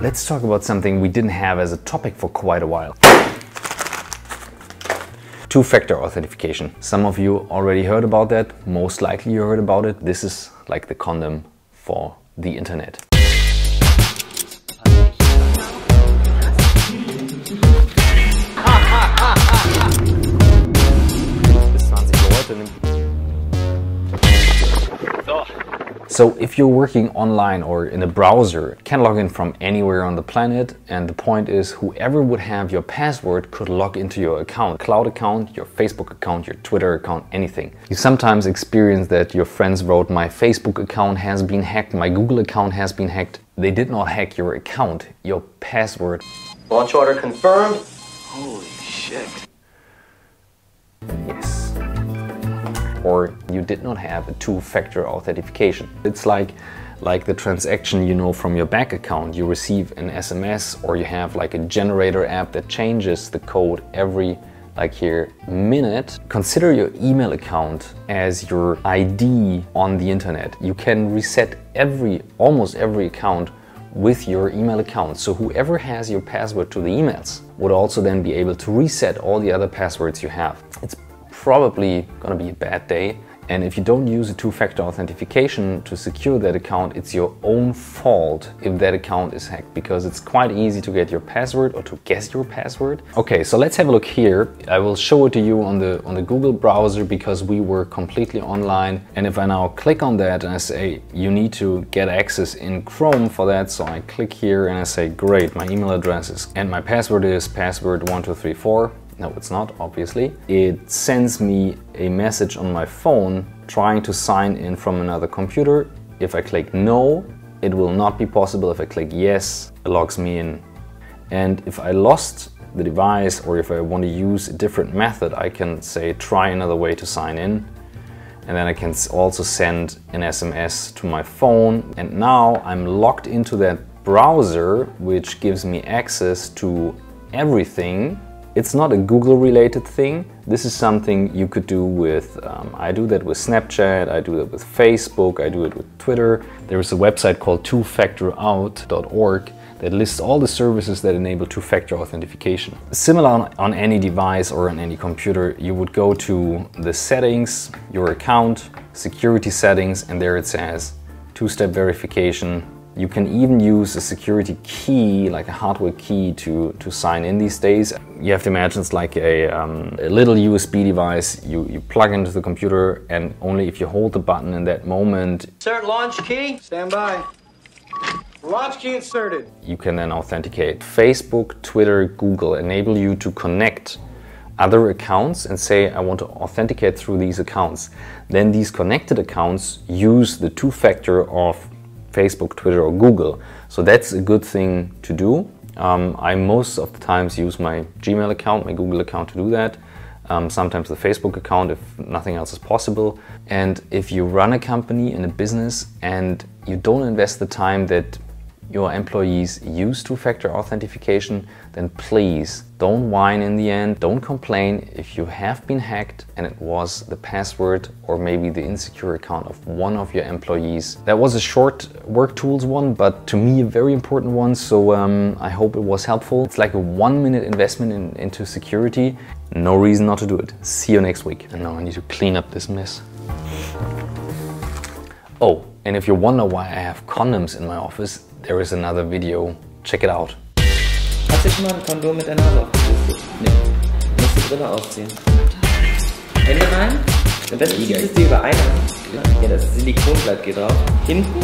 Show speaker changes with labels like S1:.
S1: let's talk about something we didn't have as a topic for quite a while. Two-factor authentication. Some of you already heard about that. Most likely you heard about it. This is like the condom for the internet. So if you're working online or in a browser, can log in from anywhere on the planet. And the point is whoever would have your password could log into your account, cloud account, your Facebook account, your Twitter account, anything. You sometimes experience that your friends wrote my Facebook account has been hacked, my Google account has been hacked. They did not hack your account, your password.
S2: Launch order confirmed. Holy shit.
S1: Or you did not have a two-factor authentication. It's like like the transaction you know from your bank account. You receive an SMS or you have like a generator app that changes the code every like here minute. Consider your email account as your ID on the internet. You can reset every almost every account with your email account. So whoever has your password to the emails would also then be able to reset all the other passwords you have. It's probably gonna be a bad day. And if you don't use a two-factor authentication to secure that account, it's your own fault if that account is hacked because it's quite easy to get your password or to guess your password. Okay, so let's have a look here. I will show it to you on the on the Google browser because we were completely online. And if I now click on that and I say you need to get access in Chrome for that, so I click here and I say great, my email address is and my password is password1234 no, it's not, obviously. It sends me a message on my phone trying to sign in from another computer. If I click no, it will not be possible. If I click yes, it logs me in. And if I lost the device or if I want to use a different method, I can say try another way to sign in. And then I can also send an SMS to my phone. And now I'm logged into that browser, which gives me access to everything it's not a Google related thing. This is something you could do with, um, I do that with Snapchat, I do that with Facebook, I do it with Twitter. There is a website called twofactorauth.org that lists all the services that enable two-factor authentication. Similar on, on, any device or on any computer, you would go to the settings, your account, security settings, and there it says two-step verification, you can even use a security key, like a hardware key, to, to sign in these days. You have to imagine it's like a, um, a little USB device you, you plug into the computer and only if you hold the button in that moment...
S2: Insert launch key. Stand by. Launch key inserted.
S1: You can then authenticate. Facebook, Twitter, Google enable you to connect other accounts and say I want to authenticate through these accounts. Then these connected accounts use the two-factor of Facebook, Twitter or Google. So that's a good thing to do. Um, I most of the times use my Gmail account, my Google account to do that. Um, sometimes the Facebook account if nothing else is possible. And if you run a company and a business and you don't invest the time that your employees use two-factor authentication, then please don't whine in the end. Don't complain if you have been hacked and it was the password or maybe the insecure account of one of your employees. That was a short work tools one, but to me a very important one. So um, I hope it was helpful. It's like a one minute investment in, into security. No reason not to do it. See you next week. And now I need to clean up this mess. Oh, and if you wonder why I have condoms in my office, there is another video. Check it out.
S3: Hast du schon mal ein Kondom mit der Nase aufgelöst? Nee. Du musst die Brille ausziehen. Hände rein. Am besten ziehst du es dir über eine. Ja, das Silikonblatt geht drauf. Hinten